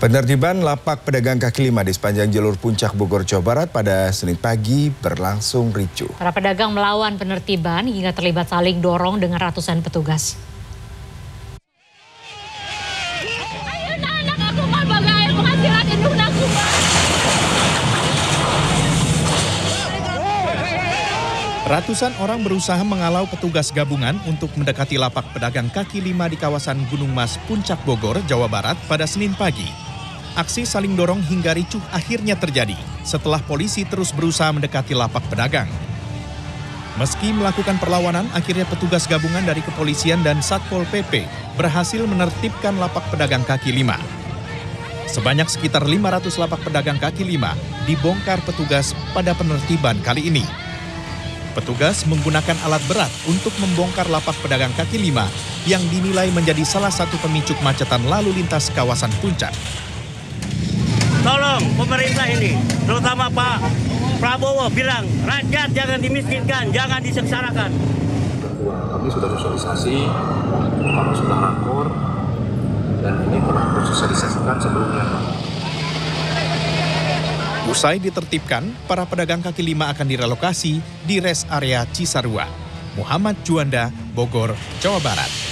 Penertiban lapak pedagang kaki lima di sepanjang jalur puncak Bogor, Jawa Barat pada Senin pagi berlangsung ricuh. Para pedagang melawan penertiban hingga terlibat saling dorong dengan ratusan petugas. Ratusan orang berusaha mengalau petugas gabungan untuk mendekati lapak pedagang kaki lima di kawasan Gunung Mas, Puncak Bogor, Jawa Barat pada Senin pagi. Aksi saling dorong hingga ricuh akhirnya terjadi setelah polisi terus berusaha mendekati lapak pedagang. Meski melakukan perlawanan, akhirnya petugas gabungan dari kepolisian dan Satpol PP berhasil menertibkan lapak pedagang kaki lima. Sebanyak sekitar 500 lapak pedagang kaki lima dibongkar petugas pada penertiban kali ini. Petugas menggunakan alat berat untuk membongkar lapak pedagang kaki lima yang dinilai menjadi salah satu pemicu kemacetan lalu lintas kawasan puncak. Pemerintah ini, terutama Pak Prabowo bilang, rakyat jangan dimiskinkan, jangan disengsarakan. Kami sudah sosialisasi, kami sudah rakor, dan ini telah bersosialisasikan sebelumnya. Usai ditertibkan, para pedagang kaki lima akan direlokasi di res area Cisarua. Muhammad Juanda, Bogor, Jawa Barat.